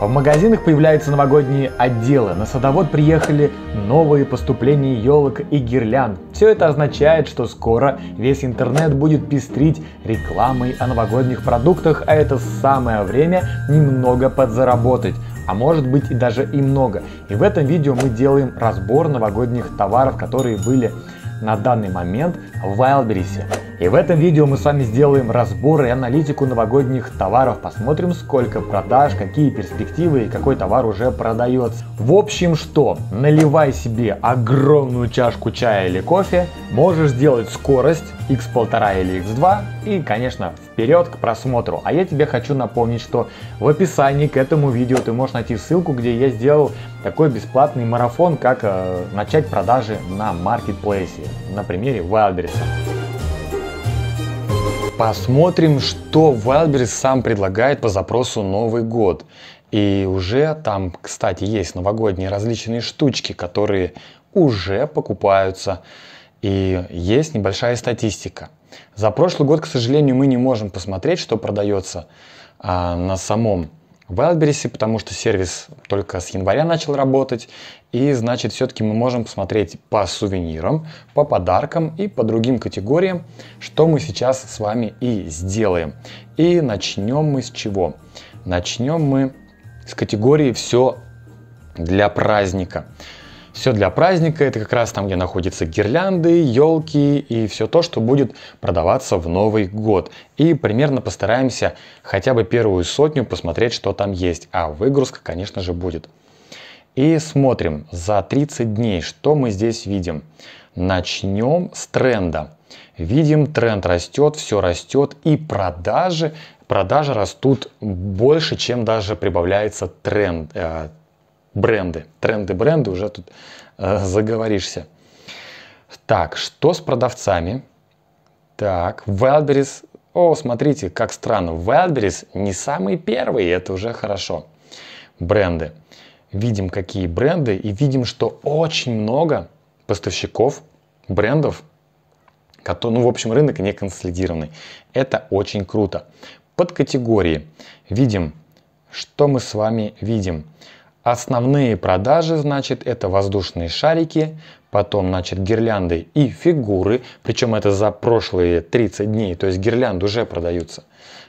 В магазинах появляются новогодние отделы, на садовод приехали новые поступления елок и гирлянд. Все это означает, что скоро весь интернет будет пестрить рекламой о новогодних продуктах, а это самое время немного подзаработать а может быть и даже и много. И в этом видео мы делаем разбор новогодних товаров, которые были на данный момент в Wildberries. И в этом видео мы с вами сделаем разбор и аналитику новогодних товаров, посмотрим сколько продаж, какие перспективы и какой товар уже продается. В общем что, наливай себе огромную чашку чая или кофе, можешь сделать скорость x1,5 или x2 и конечно вперед к просмотру. А я тебе хочу напомнить, что в описании к этому видео ты можешь найти ссылку, где я сделал такой бесплатный марафон, как э, начать продажи на маркетплейсе на примере Wildberries. Посмотрим, что Wildberries сам предлагает по запросу Новый год. И уже там, кстати, есть новогодние различные штучки, которые уже покупаются. И есть небольшая статистика. За прошлый год, к сожалению, мы не можем посмотреть, что продается а, на самом Wildberries, потому что сервис только с января начал работать. И значит, все-таки мы можем посмотреть по сувенирам, по подаркам и по другим категориям, что мы сейчас с вами и сделаем. И начнем мы с чего? Начнем мы с категории «Все для праздника». Все для праздника, это как раз там, где находятся гирлянды, елки и все то, что будет продаваться в Новый год. И примерно постараемся хотя бы первую сотню посмотреть, что там есть. А выгрузка, конечно же, будет. И смотрим за 30 дней, что мы здесь видим. Начнем с тренда. Видим, тренд растет, все растет, и продажи, продажи растут больше, чем даже прибавляется тренд, э, бренды. Тренды, бренды, уже тут э, заговоришься. Так, что с продавцами? Так, Wildberries. О, смотрите, как странно. Wildberries не самый первый, это уже хорошо. Бренды видим, какие бренды, и видим, что очень много поставщиков брендов, которые, ну, в общем, рынок не консолидированный. Это очень круто. Под категории видим, что мы с вами видим. Основные продажи, значит, это воздушные шарики, потом, значит, гирлянды и фигуры, причем это за прошлые 30 дней, то есть гирлянды уже продаются.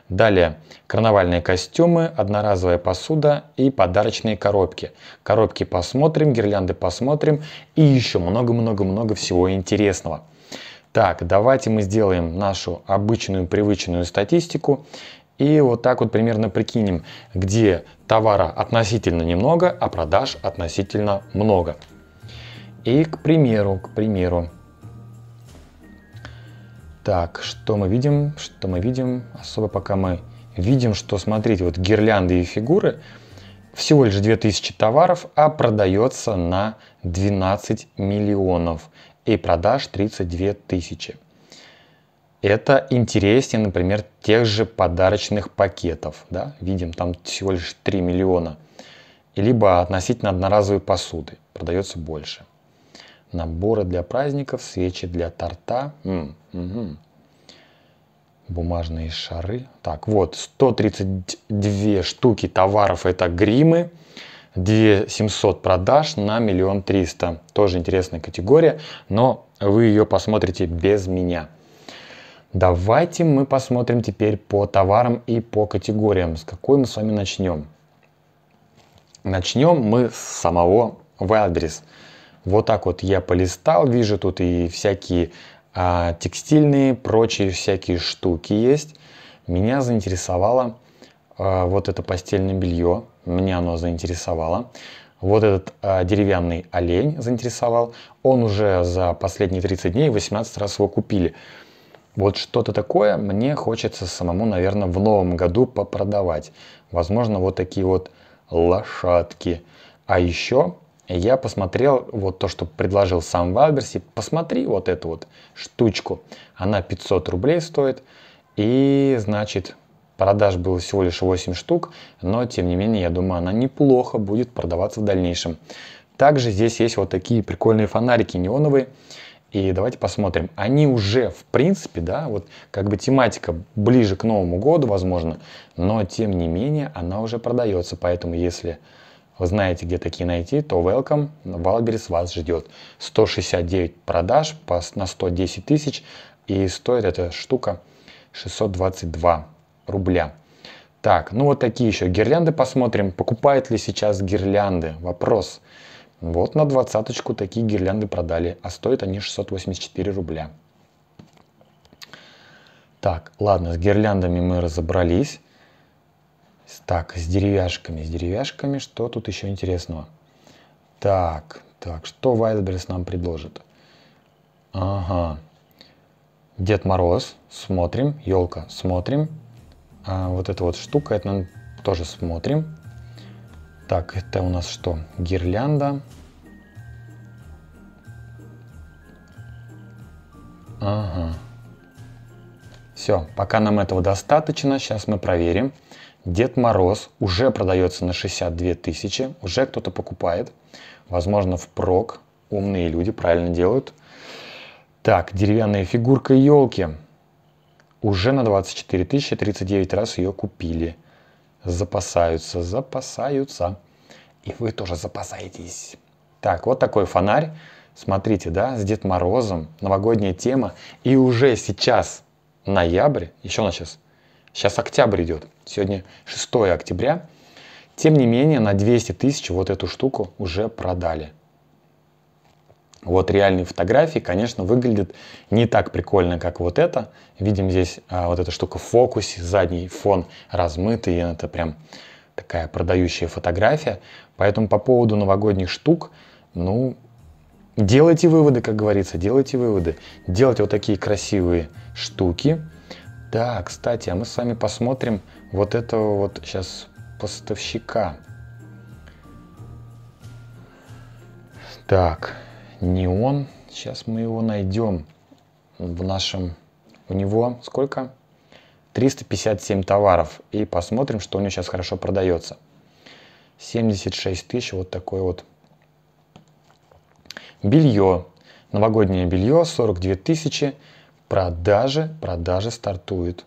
Далее карнавальные костюмы, одноразовая посуда и подарочные коробки. Коробки посмотрим, гирлянды посмотрим и еще много-много-много всего интересного. Так, давайте мы сделаем нашу обычную привычную статистику и вот так вот примерно прикинем, где товара относительно немного, а продаж относительно много. И к примеру, к примеру, так, что мы видим? Что мы видим? Особо пока мы видим, что, смотрите, вот гирлянды и фигуры всего лишь 2000 товаров, а продается на 12 миллионов и продаж 32 тысячи. Это интереснее, например, тех же подарочных пакетов. Да? Видим, там всего лишь 3 миллиона. Либо относительно одноразовой посуды. Продается больше наборы для праздников, свечи для торта, м угу. бумажные шары. Так, вот, 132 штуки товаров это гримы, 2700 продаж на миллион триста. Тоже интересная категория, но вы ее посмотрите без меня. Давайте мы посмотрим теперь по товарам и по категориям. С какой мы с вами начнем? Начнем мы с самого Wildberries. Вот так вот я полистал, вижу тут и всякие а, текстильные, прочие всякие штуки есть. Меня заинтересовало а, вот это постельное белье, меня оно заинтересовало. Вот этот а, деревянный олень заинтересовал. Он уже за последние 30 дней 18 раз его купили. Вот что-то такое мне хочется самому, наверное, в новом году попродавать. Возможно, вот такие вот лошадки. А еще я посмотрел вот то, что предложил сам Вальберси. Посмотри вот эту вот штучку. Она 500 рублей стоит. И, значит, продаж было всего лишь 8 штук. Но, тем не менее, я думаю, она неплохо будет продаваться в дальнейшем. Также здесь есть вот такие прикольные фонарики неоновые. И давайте посмотрим. Они уже, в принципе, да, вот как бы тематика ближе к Новому году, возможно, но тем не менее она уже продается. Поэтому если вы знаете, где такие найти, то welcome, Валберис вас ждет. 169 продаж на 110 тысяч и стоит эта штука 622 рубля. Так, ну вот такие еще гирлянды посмотрим. Покупают ли сейчас гирлянды? Вопрос. Вот на двадцаточку такие гирлянды продали, а стоят они 684 рубля. Так, ладно, с гирляндами мы разобрались. Так, с деревяшками, с деревяшками, что тут еще интересного? Так, так, что Wildberries нам предложит? Ага. Дед Мороз, смотрим, елка, смотрим. А вот эта вот штука, это нам тоже смотрим. Так, это у нас что? Гирлянда. Ага. Все, пока нам этого достаточно, сейчас мы проверим. Дед Мороз уже продается на 62 тысячи, уже кто-то покупает. Возможно, впрок. Умные люди правильно делают. Так, деревянная фигурка елки. Уже на 24 тысячи, 39 раз ее купили запасаются, запасаются. И вы тоже запасаетесь. Так, вот такой фонарь. Смотрите, да, с Дед Морозом, новогодняя тема. И уже сейчас ноябрь, еще на сейчас, сейчас октябрь идет, сегодня 6 октября. Тем не менее, на 200 тысяч вот эту штуку уже продали. Вот реальные фотографии, конечно, выглядят не так прикольно, как вот это. Видим здесь а, вот эта штука в фокусе, задний фон размытый, это прям такая продающая фотография. Поэтому по поводу новогодних штук, ну, делайте выводы, как говорится, делайте выводы. Делайте вот такие красивые штуки. Да, кстати, а мы с вами посмотрим вот этого вот сейчас поставщика. Так, неон. Сейчас мы его найдем в нашем... У него сколько? 357 товаров. И посмотрим, что у него сейчас хорошо продается. 76 тысяч. Вот такой вот. Белье. Новогоднее белье. 42 тысячи. Продажи. Продажи стартуют.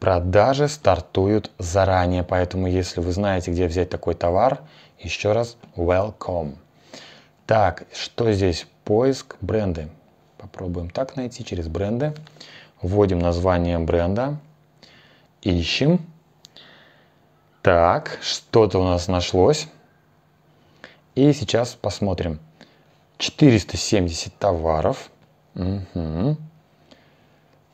Продажи стартуют заранее. Поэтому, если вы знаете, где взять такой товар, еще раз welcome. Так, что здесь? Поиск бренды. Попробуем так найти через бренды. Вводим название бренда. Ищем. Так, что-то у нас нашлось. И сейчас посмотрим. 470 товаров. Угу.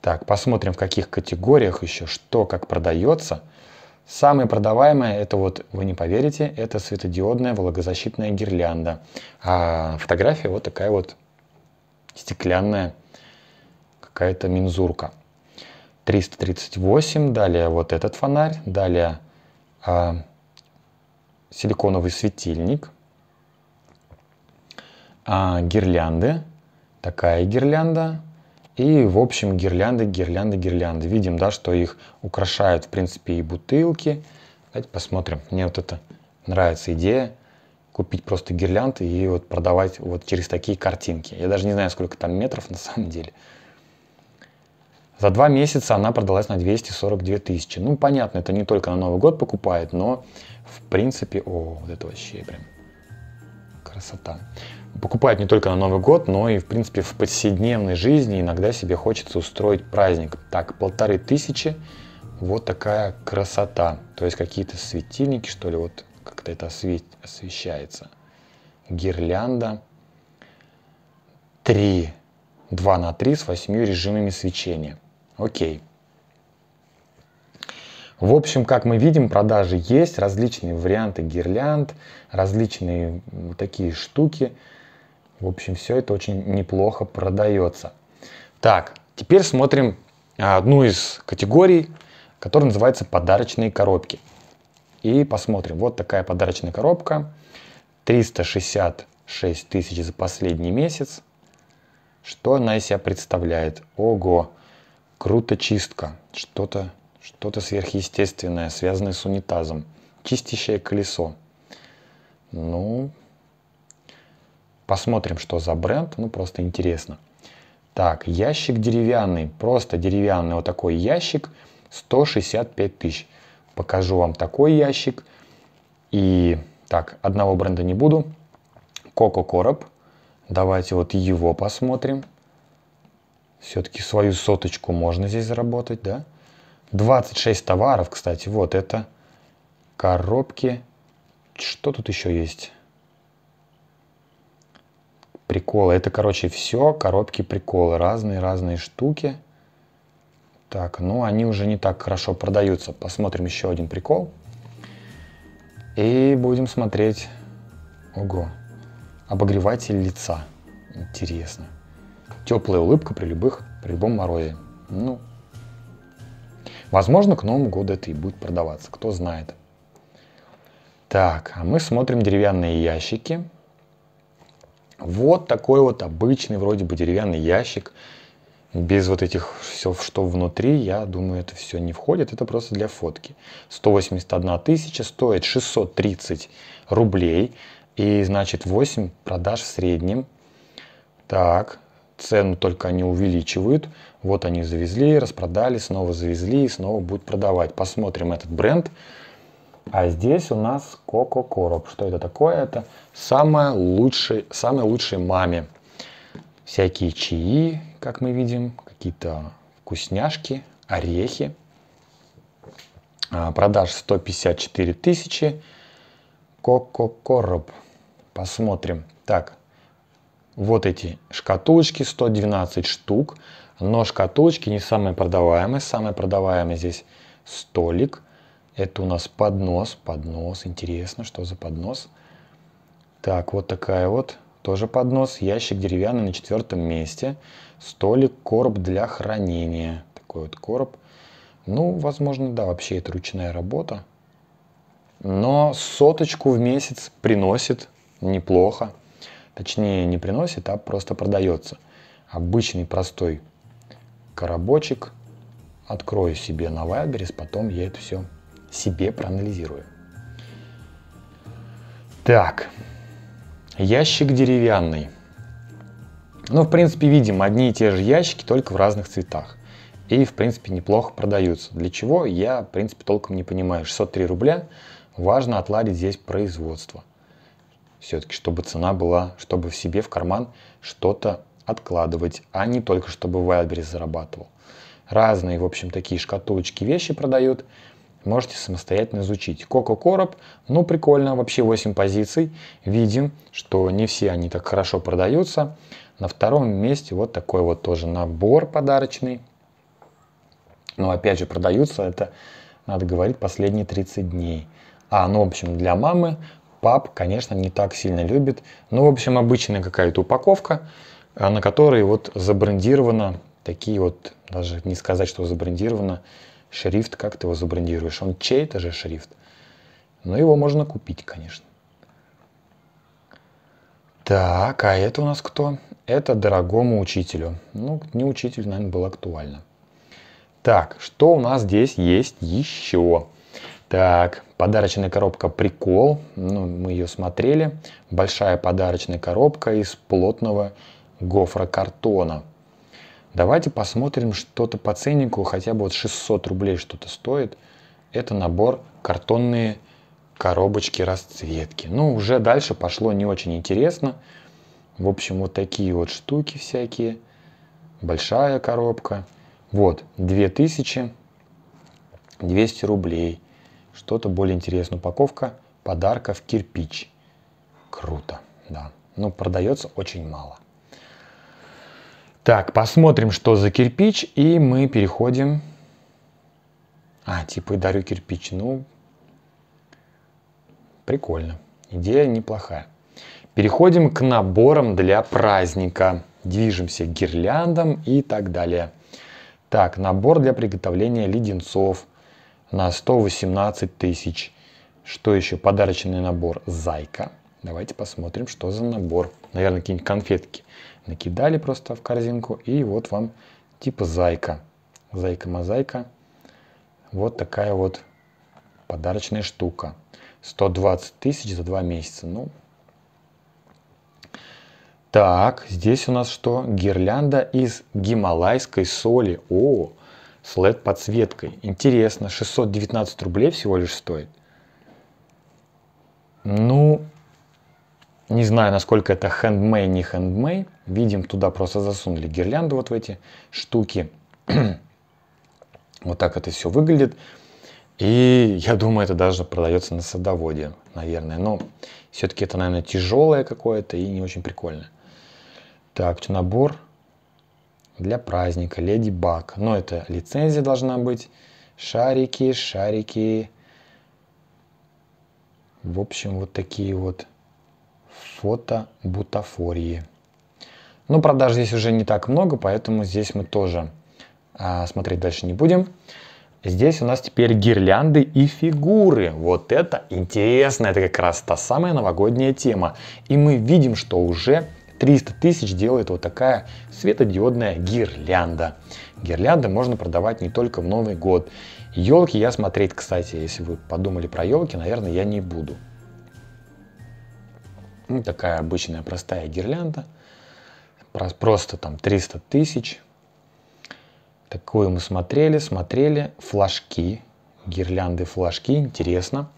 Так, посмотрим в каких категориях еще, что как продается. Самое продаваемое, это вот, вы не поверите, это светодиодная влагозащитная гирлянда. А фотография вот такая вот стеклянная какая-то мензурка. 338, далее вот этот фонарь, далее а, силиконовый светильник, а, гирлянды, такая гирлянда, и, в общем, гирлянды, гирлянды, гирлянды. Видим, да, что их украшают, в принципе, и бутылки. Давайте посмотрим. Мне вот это нравится идея. Купить просто гирлянды и вот продавать вот через такие картинки. Я даже не знаю, сколько там метров на самом деле. За два месяца она продалась на 242 тысячи. Ну, понятно, это не только на Новый год покупает, но в принципе... О, вот это вообще прям красота покупают не только на Новый год, но и, в принципе, в повседневной жизни иногда себе хочется устроить праздник. Так, полторы тысячи, вот такая красота. То есть какие-то светильники, что ли, вот как-то это осве- освещается. Гирлянда. Три. два на три с восьмью режимами свечения. Окей. В общем, как мы видим, продажи есть, различные варианты гирлянд, различные такие штуки – в общем, все это очень неплохо продается. Так, теперь смотрим а, одну из категорий, которая называется подарочные коробки. И посмотрим. Вот такая подарочная коробка. 366 тысяч за последний месяц. Что она из себя представляет? Ого, круто чистка. Что-то что, -то, сверхъестественное, связанное с унитазом. Чистящее колесо. Ну, Посмотрим, что за бренд. Ну, просто интересно. Так, ящик деревянный. Просто деревянный вот такой ящик. 165 тысяч. Покажу вам такой ящик. И так, одного бренда не буду. Коко Короб. Давайте вот его посмотрим. Все-таки свою соточку можно здесь заработать, да? 26 товаров, кстати, вот это коробки. Что тут еще есть? Приколы. Это, короче, все коробки приколы. Разные-разные штуки. Так, ну они уже не так хорошо продаются. Посмотрим еще один прикол. И будем смотреть. Ого. Обогреватель лица. Интересно. Теплая улыбка при любых, при любом морозе. Ну, возможно, к Новому году это и будет продаваться, кто знает. Так, а мы смотрим деревянные ящики. Вот такой вот обычный вроде бы деревянный ящик. Без вот этих все, что внутри, я думаю, это все не входит. Это просто для фотки. 181 тысяча стоит 630 рублей. И значит 8 продаж в среднем. Так, цену только они увеличивают. Вот они завезли, распродали, снова завезли и снова будут продавать. Посмотрим этот бренд. А здесь у нас Коко Короб. Что это такое? Это самое лучшее, самой лучшей маме. Всякие чаи, как мы видим, какие-то вкусняшки, орехи. А, продаж 154 тысячи. Коко Короб. Посмотрим. Так, вот эти шкатулочки, 112 штук. Но шкатулочки не самые продаваемые. Самые продаваемые здесь столик. Это у нас поднос. Поднос. Интересно, что за поднос. Так, вот такая вот. Тоже поднос. Ящик деревянный на четвертом месте. Столик, короб для хранения. Такой вот короб. Ну, возможно, да, вообще это ручная работа. Но соточку в месяц приносит неплохо. Точнее, не приносит, а просто продается. Обычный простой коробочек. Открою себе на Wildberries, потом я это все себе проанализирую. Так, ящик деревянный. Ну, в принципе, видим одни и те же ящики, только в разных цветах. И, в принципе, неплохо продаются. Для чего, я, в принципе, толком не понимаю. 603 рубля. Важно отладить здесь производство все-таки, чтобы цена была, чтобы в себе в карман что-то откладывать, а не только чтобы Wildberries зарабатывал. Разные, в общем, такие шкатулочки вещи продают. Можете самостоятельно изучить. Коко Короб, ну прикольно, вообще 8 позиций. Видим, что не все они так хорошо продаются. На втором месте вот такой вот тоже набор подарочный. Но опять же продаются это, надо говорить, последние 30 дней. А, ну в общем для мамы пап, конечно, не так сильно любит. Ну, в общем, обычная какая-то упаковка, а, на которой вот забрендировано такие вот, даже не сказать, что забрендировано, шрифт, как ты его забрендируешь? Он чей-то же шрифт. Но его можно купить, конечно. Так, а это у нас кто? Это дорогому учителю. Ну, не учитель, наверное, было актуально. Так, что у нас здесь есть еще? Так, подарочная коробка «Прикол». Ну, мы ее смотрели. Большая подарочная коробка из плотного гофрокартона. Давайте посмотрим что-то по ценнику. Хотя бы вот 600 рублей что-то стоит. Это набор картонные коробочки расцветки. Ну, уже дальше пошло не очень интересно. В общем, вот такие вот штуки всякие. Большая коробка. Вот, 2200 рублей что-то более интересное. Упаковка подарков кирпич. Круто, да. Но продается очень мало. Так, посмотрим, что за кирпич, и мы переходим... А, типа дарю кирпич. Ну, прикольно. Идея неплохая. Переходим к наборам для праздника. Движемся к гирляндам и так далее. Так, набор для приготовления леденцов на 118 тысяч. Что еще? Подарочный набор «Зайка». Давайте посмотрим, что за набор. Наверное, какие-нибудь конфетки накидали просто в корзинку. И вот вам типа «Зайка». Зайка-мозайка. Вот такая вот подарочная штука. 120 тысяч за два месяца. Ну, Так, здесь у нас что? Гирлянда из гималайской соли. О, с LED-подсветкой. Интересно, 619 рублей всего лишь стоит. Ну, не знаю, насколько это хендмей, не хендмей. Видим, туда просто засунули гирлянду вот в эти штуки. вот так это все выглядит. И я думаю, это даже продается на садоводе, наверное. Но все-таки это, наверное, тяжелое какое-то и не очень прикольное. Так, набор для праздника. Леди Баг. Но это лицензия должна быть. Шарики, шарики. В общем, вот такие вот фото бутафории. Но продаж здесь уже не так много, поэтому здесь мы тоже а, смотреть дальше не будем. Здесь у нас теперь гирлянды и фигуры. Вот это интересно, это как раз та самая новогодняя тема. И мы видим, что уже 300 тысяч делает вот такая светодиодная гирлянда. Гирлянды можно продавать не только в Новый год. Елки я смотреть, кстати, если вы подумали про елки, наверное, я не буду. Ну, такая обычная простая гирлянда. Просто там 300 тысяч. Такую мы смотрели, смотрели. Флажки, гирлянды, флажки, интересно.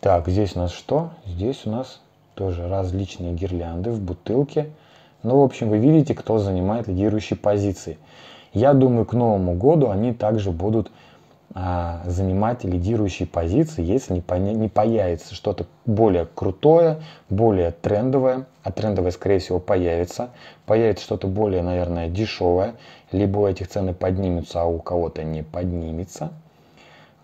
Так, здесь у нас что? Здесь у нас тоже различные гирлянды в бутылке. Ну, в общем, вы видите, кто занимает лидирующие позиции. Я думаю, к Новому году они также будут занимать лидирующие позиции, если не, поня- не появится что-то более крутое, более трендовое, а трендовое, скорее всего, появится, появится что-то более, наверное, дешевое, либо у этих цены поднимутся, а у кого-то не поднимется.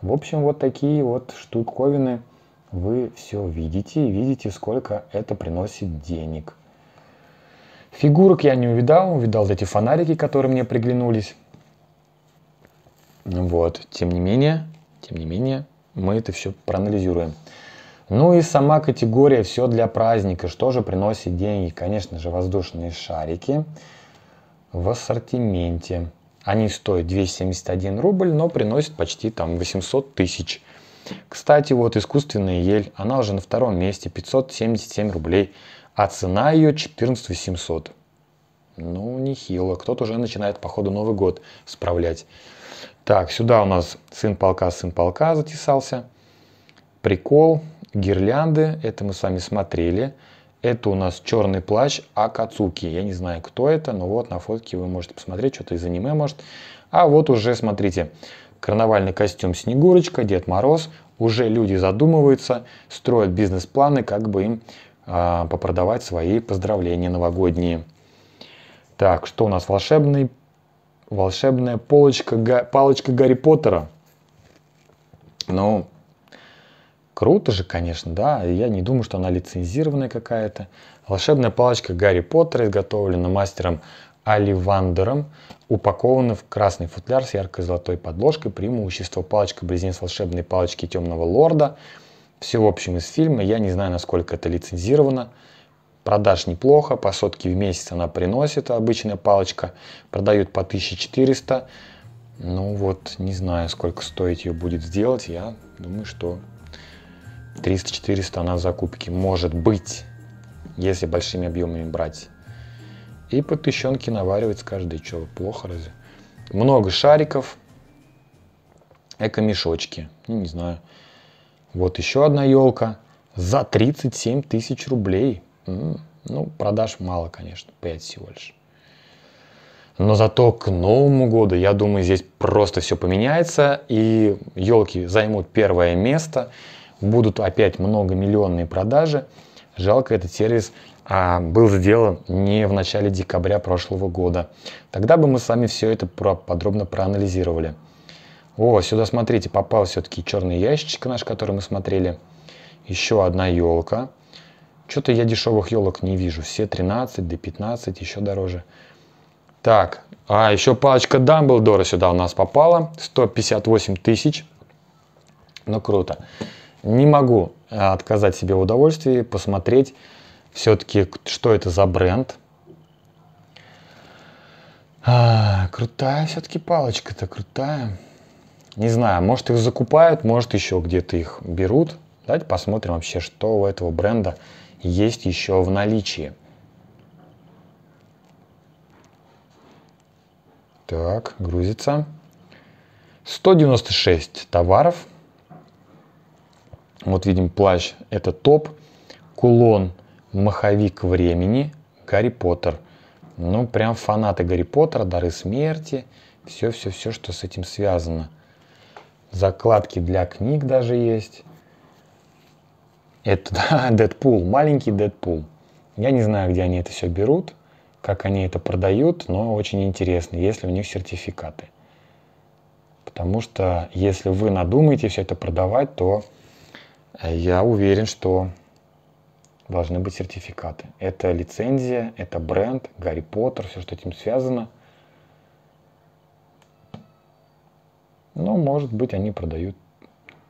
В общем, вот такие вот штуковины – вы все видите видите, сколько это приносит денег. Фигурок я не увидал, увидал эти фонарики, которые мне приглянулись. Вот, тем не менее, тем не менее, мы это все проанализируем. Ну и сама категория «Все для праздника». Что же приносит деньги? Конечно же, воздушные шарики в ассортименте. Они стоят 271 рубль, но приносят почти там 800 тысяч кстати, вот искусственная ель, она уже на втором месте, 577 рублей, а цена ее 14 700. Ну, нехило. Кто-то уже начинает, походу, Новый год справлять. Так, сюда у нас сын полка, сын полка затесался. Прикол, гирлянды, это мы с вами смотрели. Это у нас черный плащ Акацуки. Я не знаю, кто это, но вот на фотке вы можете посмотреть, что-то из аниме может. А вот уже, смотрите, карнавальный костюм Снегурочка, Дед Мороз. Уже люди задумываются, строят бизнес-планы, как бы им а, попродавать свои поздравления новогодние. Так, что у нас волшебный? Волшебная полочка, палочка Гарри Поттера. Ну, круто же, конечно, да. Я не думаю, что она лицензированная какая-то. Волшебная палочка Гарри Поттера изготовлена мастером Оливандером, упакованы в красный футляр с яркой золотой подложкой. Преимущество палочка-близнец волшебной палочки темного лорда. Все в общем из фильма. Я не знаю, насколько это лицензировано. Продаж неплохо, по сотке в месяц она приносит, обычная палочка. Продают по 1400. Ну вот, не знаю, сколько стоить ее будет сделать. Я думаю, что 300-400 она в закупке может быть, если большими объемами брать. И по тыщенке наваривается каждый. Что, плохо разве? Много шариков. Эко-мешочки. Ну, не знаю. Вот еще одна елка. За 37 тысяч рублей. Ну, продаж мало, конечно. 5 всего лишь. Но зато к Новому году, я думаю, здесь просто все поменяется. И елки займут первое место. Будут опять многомиллионные продажи. Жалко, этот сервис а, был сделан не в начале декабря прошлого года. Тогда бы мы с вами все это подробно проанализировали. О, сюда смотрите, попал все-таки черный ящичек наш, который мы смотрели. Еще одна елка. Что-то я дешевых елок не вижу. Все 13 до 15, еще дороже. Так, а еще палочка Дамблдора сюда у нас попала. 158 тысяч. Ну, круто. Не могу э, отказать себе в удовольствии посмотреть все-таки, что это за бренд. А, крутая все-таки палочка-то, крутая. Не знаю, может их закупают, может еще где-то их берут. Давайте посмотрим вообще, что у этого бренда есть еще в наличии. Так, грузится. 196 товаров. Вот видим плащ, это топ. Кулон, маховик времени, Гарри Поттер. Ну, прям фанаты Гарри Поттера, дары смерти, все-все-все, что с этим связано. Закладки для книг даже есть. Это, да, Дэдпул, маленький Дэдпул. Я не знаю, где они это все берут, как они это продают, но очень интересно, есть ли у них сертификаты. Потому что если вы надумаете все это продавать, то э, я уверен, что должны быть сертификаты. Это лицензия, это бренд, Гарри Поттер, все, что этим связано. Но, может быть, они продают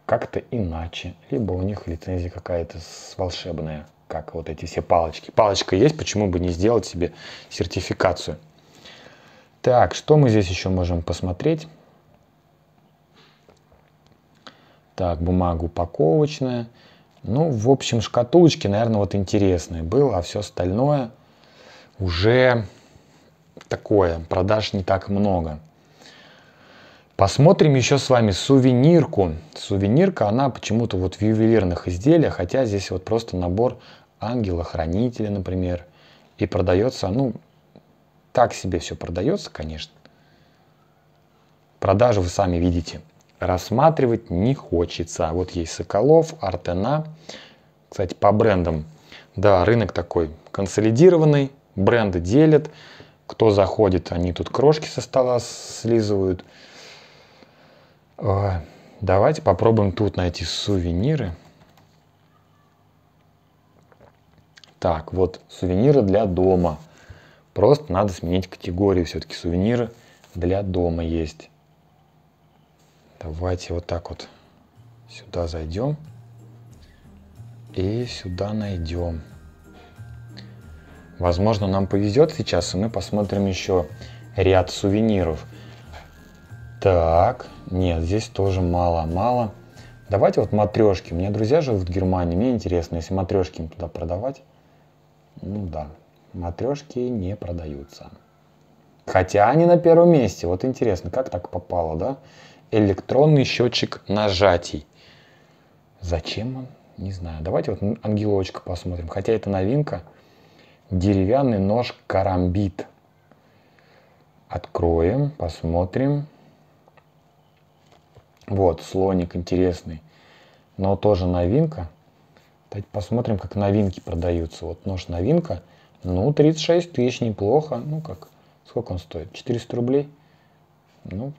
как-то иначе, либо у них лицензия какая-то волшебная, как вот эти все палочки. Палочка есть, почему бы не сделать себе сертификацию. Так, что мы здесь еще можем посмотреть? Так, бумага упаковочная. Ну, в общем, шкатулочки, наверное, вот интересные было, а все остальное уже такое, продаж не так много. Посмотрим еще с вами сувенирку. Сувенирка, она почему-то вот в ювелирных изделиях, хотя здесь вот просто набор ангела-хранителя, например. И продается, ну, так себе все продается, конечно. Продажи вы сами видите – рассматривать не хочется. Вот есть Соколов, Артена. Кстати, по брендам. Да, рынок такой консолидированный, бренды делят. Кто заходит, они тут крошки со стола слизывают. Давайте попробуем тут найти сувениры. Так, вот сувениры для дома. Просто надо сменить категорию. Все-таки сувениры для дома есть. Давайте вот так вот сюда зайдем и сюда найдем. Возможно, нам повезет сейчас, и мы посмотрим еще ряд сувениров. Так, нет, здесь тоже мало-мало. Давайте вот матрешки. У меня друзья живут в Германии. Мне интересно, если матрешки им туда продавать. Ну да, матрешки не продаются. Хотя они на первом месте. Вот интересно, как так попало, да? электронный счетчик нажатий. Зачем он? Не знаю. Давайте вот ангелочка посмотрим. Хотя это новинка. Деревянный нож карамбит. Откроем, посмотрим. Вот, слоник интересный. Но тоже новинка. Давайте посмотрим, как новинки продаются. Вот нож новинка. Ну, 36 тысяч, неплохо. Ну, как, сколько он стоит? 400 рублей? Ну,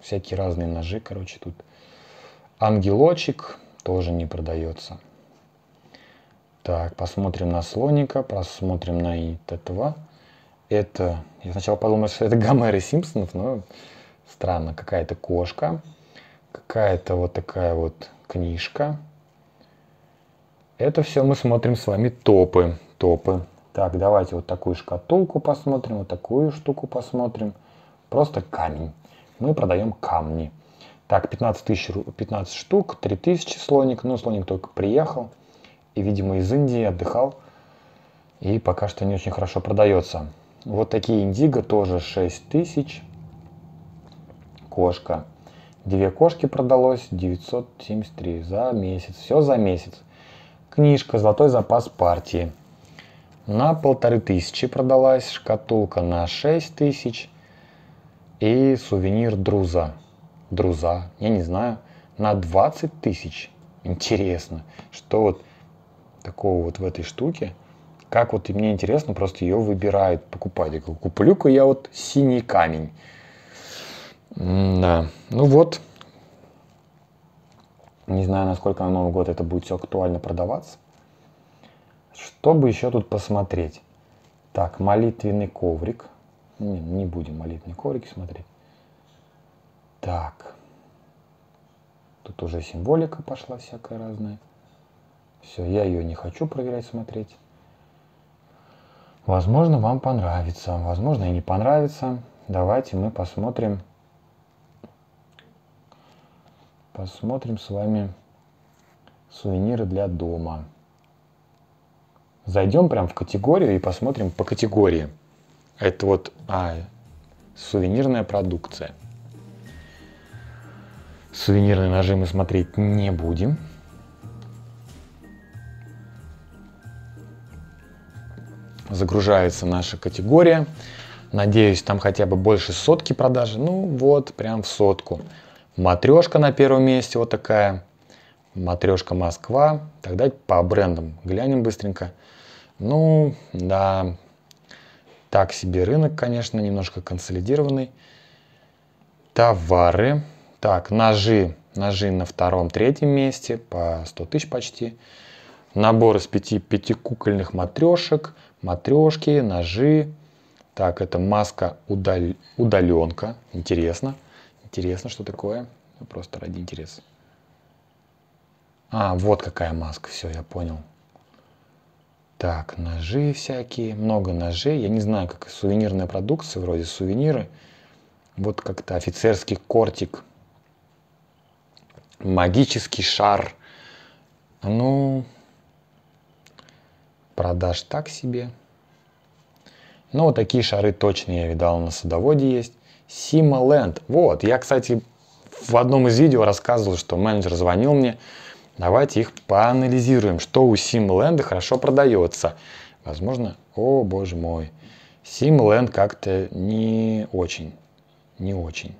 всякие разные ножи, короче, тут. Ангелочек тоже не продается. Так, посмотрим на слоника, посмотрим на этого. Это, я сначала подумал, что это Гомер Симпсонов, но странно, какая-то кошка, какая-то вот такая вот книжка. Это все мы смотрим с вами топы, топы. Так, давайте вот такую шкатулку посмотрим, вот такую штуку посмотрим. Просто камень мы продаем камни. Так, 15, тысяч, 15 штук, 3000 слоник. Ну, слоник только приехал и, видимо, из Индии отдыхал. И пока что не очень хорошо продается. Вот такие индиго тоже 6000. Кошка. Две кошки продалось 973 за месяц. Все за месяц. Книжка «Золотой запас партии». На полторы тысячи продалась. Шкатулка на 6 тысяч и сувенир Друза. Друза, я не знаю, на 20 тысяч. Интересно, что вот такого вот в этой штуке. Как вот и мне интересно, просто ее выбирают покупать. Я говорю, куплю-ка я вот синий камень. Да, ну вот. Не знаю, насколько на Новый год это будет все актуально продаваться. Что бы еще тут посмотреть? Так, молитвенный коврик. Не, не будем молитвенные коврики смотреть. Так. Тут уже символика пошла всякая разная. Все, я ее не хочу проверять, смотреть. Возможно, вам понравится, возможно, и не понравится. Давайте мы посмотрим. Посмотрим с вами сувениры для дома. Зайдем прям в категорию и посмотрим по категории. Это вот, а, Сувенирная продукция. Сувенирные ножи мы смотреть не будем. Загружается наша категория. Надеюсь, там хотя бы больше сотки продажи. Ну вот, прям в сотку. Матрешка на первом месте вот такая. Матрешка Москва. Тогда по брендам глянем быстренько. Ну, да, так себе рынок, конечно, немножко консолидированный. Товары. Так, ножи. Ножи на втором, третьем месте по 100 тысяч почти. Набор из пяти пятикукольных матрешек, матрешки, ножи. Так, это маска удал... удаленка. Интересно. Интересно, что такое. Просто ради интереса. А, вот какая маска. Все, я понял. Так, ножи всякие, много ножей. Я не знаю, как сувенирная продукция, вроде сувениры. Вот как-то офицерский кортик. Магический шар. Ну, продаж так себе. Но вот такие шары точно я видал на садоводе есть. Сима Ленд. Вот, я, кстати, в одном из видео рассказывал, что менеджер звонил мне, Давайте их поанализируем, что у Simland хорошо продается. Возможно, о боже мой, Simland как-то не очень, не очень.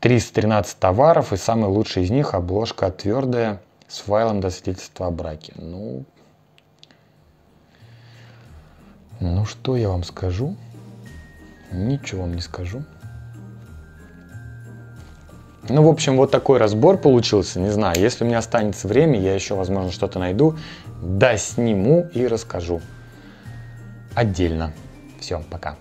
313 товаров, и самый лучший из них обложка твердая с файлом до свидетельства о браке. Ну, ну что я вам скажу? Ничего вам не скажу. Ну, в общем, вот такой разбор получился. Не знаю, если у меня останется время, я еще, возможно, что-то найду, да сниму и расскажу отдельно. Все, пока.